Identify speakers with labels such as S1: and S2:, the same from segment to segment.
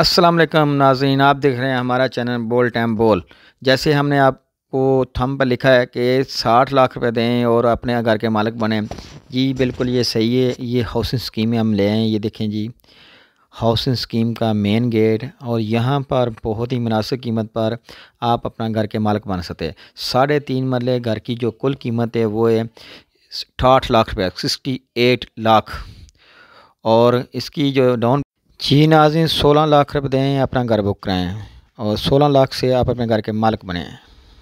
S1: अस्सलाम वालेकुम नाज़रीन, आप देख रहे हैं हमारा चैनल बोल टाइम बोल। जैसे हमने आपको थम पर लिखा है कि साठ लाख रुपए दें और अपने घर के मालिक बने। जी बिल्कुल, ये सही है। ये हाउसिंग स्कीम हम ले आए ये देखें जी हाउसिंग स्कीम का मेन गेट और यहाँ पर बहुत ही मुनासिब कीमत पर आप अपना घर के मालिक बन सकते साढ़े तीन मरले घर की जो कुल कीमत है वो है अठाठ लाख रुपये सिक्सटी एट लाख। और इसकी जो डाउन जी नाजिन सोलह लाख रुपये दें, अपना घर बुक कराएँ और सोलह लाख से आप अपने घर के मालिक बने।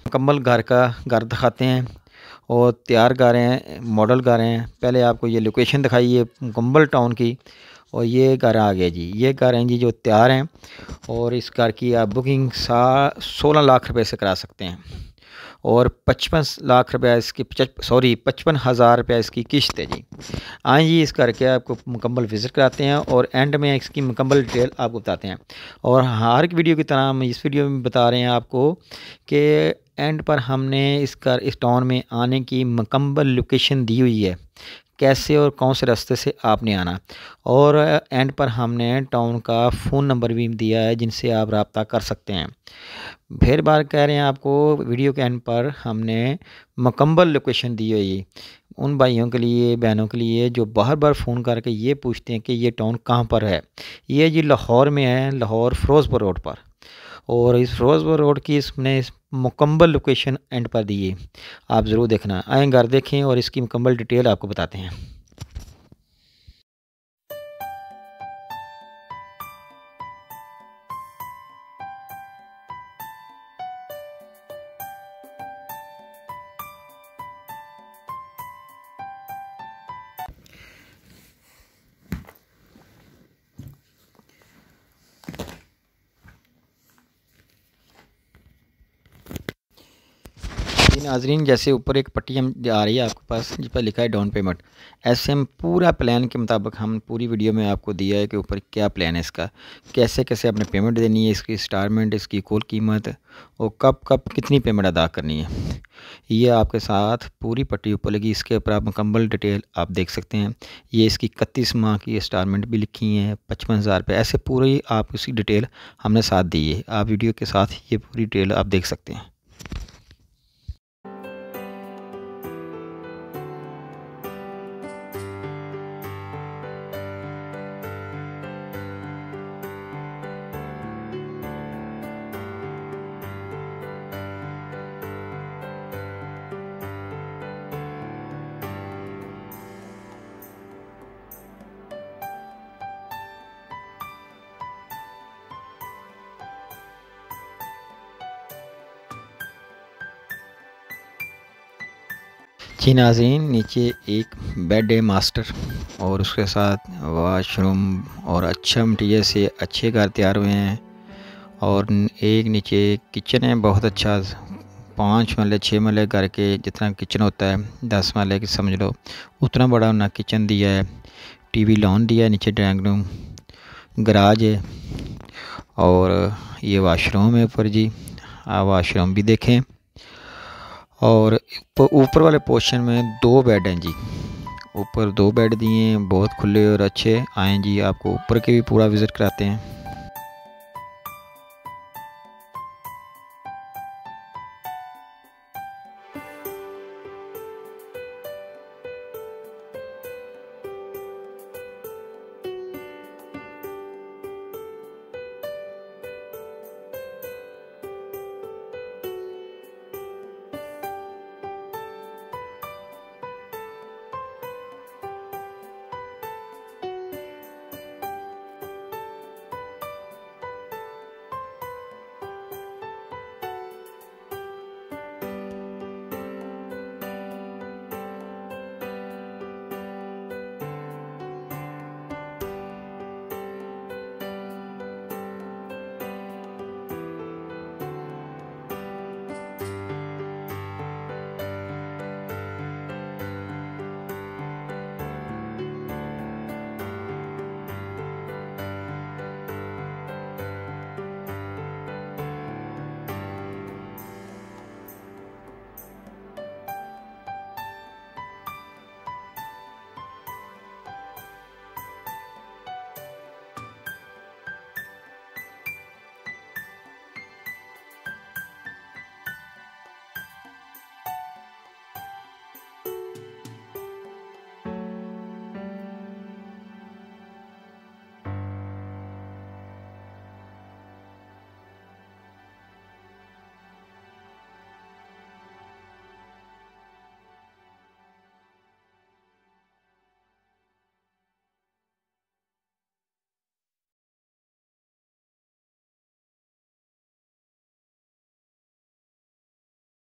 S1: मुकम्मल घर का घर दिखाते हैं और तैयार घर हैं, मॉडल घर हैं। पहले आपको ये लोकेशन दिखाइए मुकम्मल टाउन की और ये घर आ गया जी। ये घर हैं जी जो तैयार हैं और इस घर की आप बुकिंग सा सोलह लाख रुपए से करा सकते हैं। और पचपन लाख रुपया इसकी सॉरी पचपन हज़ार रुपया इसकी किश्त है जी। आए जी, इस करके आपको मुकम्मल विज़िट कराते हैं और एंड में इसकी मुकम्मल डिटेल आपको बताते हैं। और हर एक वीडियो की तरह हम इस वीडियो में बता रहे हैं आपको कि एंड पर हमने इस कर, इस टाउन में आने की मकम्बल लोकेशन दी हुई है। कैसे और कौन से रास्ते से आपने आना? और एंड पर हमने टाउन का फ़ोन नंबर भी दिया है, जिनसे आप रबता कर सकते हैं। फिर बार कह रहे हैं आपको वीडियो के एंड पर हमने मुकम्मल लोकेशन दी हुई उन भाइयों के लिए, बहनों के लिए, जो बार बार फ़ोन करके ये पूछते हैं कि ये टाउन कहाँ पर है? ये जी लाहौर में है, लाहौर फ़िरोज़पुर रोड पर। और इस फिरोज़पुर रोड की इसने इस मुकम्मल लोकेशन एंड पर दी है। आप ज़रूर देखना, आएँ घर देखें और इसकी मुकम्मल डिटेल आपको बताते हैं। जी नाजरीन, जैसे ऊपर एक पट्टी हम आ रही है आपके पास, जिस पर लिखा है डाउन पेमेंट ऐसे हम पूरा प्लान के मुताबिक हम पूरी वीडियो में आपको दिया है कि ऊपर क्या प्लान है इसका। कैसे कैसे आपने पेमेंट देनी है, इसकी इंस्टॉलमेंट इसकी कुल कीमत, और कब कब कितनी पेमेंट अदा करनी है। ये आपके साथ पूरी पट्टी ऊपर लगी, इसके ऊपर आप मुकम्मल डिटेल आप देख सकते हैं। ये इसकी इकतीस माह की इंस्टॉलमेंट भी लिखी है, पचपन हज़ार रुपये ऐसे पूरी आप उसकी डिटेल हमने साथ दी है। आप वीडियो के साथ ये पूरी डिटेल आप देख सकते हैं। जी नाजीन नीचे एक बेड है मास्टर और उसके साथ वाशरूम और अच्छा मटीरियल से अच्छे घर तैयार हुए हैं। और एक नीचे किचन है, बहुत अच्छा पाँच मरले छः मरले घर के जितना किचन होता है, दस मरले की समझ लो, उतना बड़ा उन्हें किचन दिया है। टीवी लॉन दिया है नीचे ड्राइंग रूम गराज है, और ये वाशरूम है ऊपर जी, आप वाशरूम भी देखें। और ऊपर वाले पोर्शन में दो बेड हैं जी। ऊपर दो बेड दिए हैं, बहुत खुले और अच्छे। आए जी, आपको ऊपर के भी पूरा विज़िट कराते हैं।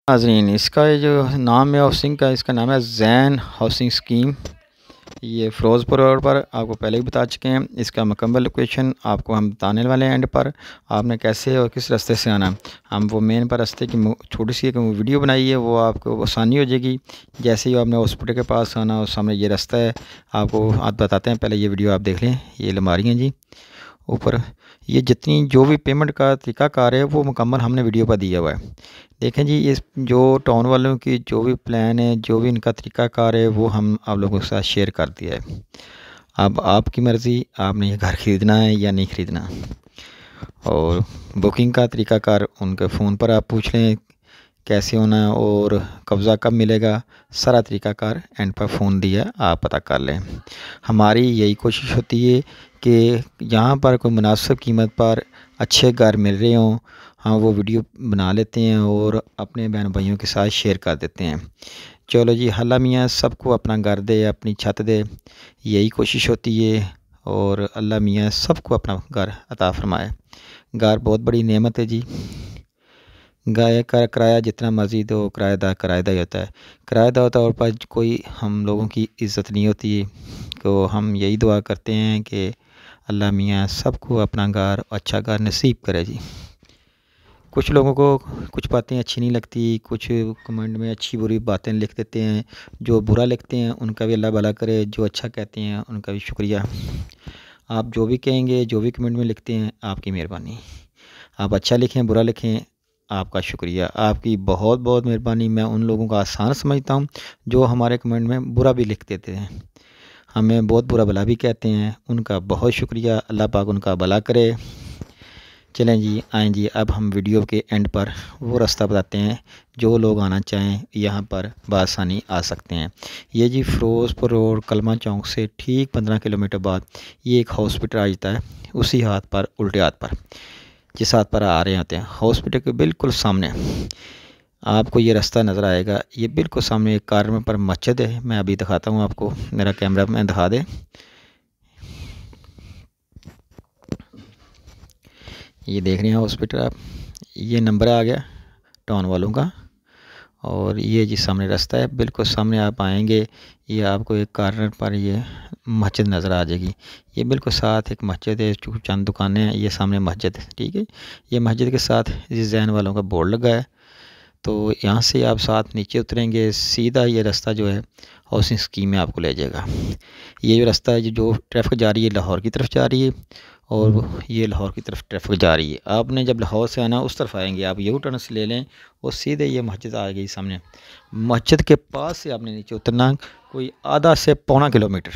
S1: नाजरीन, इसका ये जो नाम है हाउसिंग का, इसका नाम है जैन हाउसिंग स्कीम ये फ़िरोज़पुर रोड पर आपको पहले ही बता चुके हैं। इसका मुकम्मल लोकेशन आपको हम बताने वाले हैं एंड पर। आपने कैसे और किस रास्ते से आना हम वो मेन पर रास्ते की छोटी सी एक वीडियो बनाई है, वो आपको आसानी हो जाएगी। जैसे ही आपने हॉस्पिटल के पास आना और सामने ये रास्ता है। आपको आप बताते हैं, पहले ये वीडियो आप देख लें। ये लमारी हैं जी। ऊपर ये जितनी जो भी पेमेंट का तरीका कार है, वो मुकम्मल हमने वीडियो पर दिया हुआ है। देखें जी, इस जो टाउन वालों की जो भी प्लान है, जो भी इनका तरीका कार है, वो हम आप लोगों के साथ शेयर कर दिया है। अब आपकी मर्ज़ी, आपने ये घर ख़रीदना है या नहीं ख़रीदना। और बुकिंग का तरीका कार उनके फ़ोन पर आप पूछ लें, कैसे होना है और कब्ज़ा कब मिलेगा, सारा तरीका कार एंड पर फ़ोन दिया, आप पता कर लें। हमारी यही कोशिश होती है कि यहाँ पर कोई मुनासिब कीमत पर अच्छे घर मिल रहे हों हम वो वीडियो बना लेते हैं और अपने बहन भाइयों के साथ शेयर कर देते हैं। चलो जी, हल्ला मियाँ, सबको अपना घर दे, अपनी छत दे, यही कोशिश होती है और अल्लाह मियाँ सबको अपना घर अता फरमाए। घर बहुत बड़ी नेमत है जी। गाय का किराया जितना मर्ज़ी दो किराएदार किराएदार ही होता है। किराएदार तौर पर कोई हम लोगों की इज़्ज़त नहीं होती है। तो हम यही दुआ करते हैं कि अल्लाह मियाँ सबको अपना घर अच्छा घर नसीब करे जी। कुछ लोगों को कुछ बातें अच्छी नहीं लगती, कुछ कमेंट में अच्छी बुरी बातें लिख देते हैं, जो बुरा लिखते हैं, उनका भी अल्लाह भला करे, जो अच्छा कहते हैं, उनका भी शुक्रिया। आप जो भी कहेंगे, जो भी कमेंट में लिखते हैं, आपकी मेहरबानी। आप अच्छा लिखें, बुरा लिखें, आपका शुक्रिया। आपकी बहुत बहुत मेहरबानी। मैं उन लोगों का आसान समझता हूँ, जो हमारे कमेंट में बुरा भी लिख देते हैं। हमें बहुत बुरा भला भी कहते हैं। उनका बहुत शुक्रिया। अल्लाह पाक उनका भला करे। चलें जी, आए जी, अब हम वीडियो के एंड पर वो रास्ता बताते हैं। जो लोग आना चाहें, यहाँ पर बसानी आ सकते हैं। ये जी फ़िरोज़पुर रोड, कलमा चौक से ठीक पंद्रह किलोमीटर बाद ये एक हॉस्पिटल आ जाता है। उसी हाथ पर, उल्टे हाथ पर, जिस हाथ पर आ रहे होते हैं। हॉस्पिटल के बिल्कुल सामने। आपको ये रास्ता नज़र आएगा। ये बिल्कुल सामने एक कार में पर मस्जिद है। मैं अभी दिखाता हूँ आपको। मेरा कैमरा में दिखा दे। ये देख रहे हैं हॉस्पिटल आप। ये नंबर आ गया टाउन वालों का। और ये जी सामने रास्ता है। बिल्कुल सामने आप आएँगे, ये आपको एक कार्नर पर ये मस्जिद नज़र आ जाएगी। ये बिल्कुल साथ एक मस्जिद है। चंद दुकानें हैं, ये सामने मस्जिद है, ठीक है। ये मस्जिद के साथ इस जैन वालों का बोर्ड लगा है। तो यहाँ से आप साथ नीचे उतरेंगे, सीधा ये रास्ता जो है हाउसिंग स्कीम में आपको ले जाएगा। ये जो रास्ता है, जो ट्रैफ़िक जा रही है, लाहौर की तरफ़ जा रही है और ये लाहौर की तरफ़ ट्रैफ़िक जा रही है। आपने जब लाहौर से आना, उस तरफ़ आएँगे, आप यू टर्न से ले लें और सीधे ये मस्जिद आ गई सामने। मस्जिद के पास से आपने नीचे उतरना, कोई आधा से पौना किलोमीटर।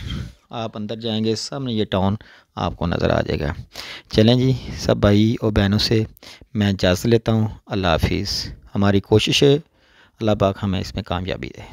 S1: आप अंदर जाएँगे, सामने ये टाउन आपको नज़र आ जाएगा। चलें जी, सब भाई और बहनों से मैं इजाज़त लेता हूँ। अल्लाह हाफिज़। हमारी कोशिश है, अल्लाह पाक हमें इसमें कामयाबी दे।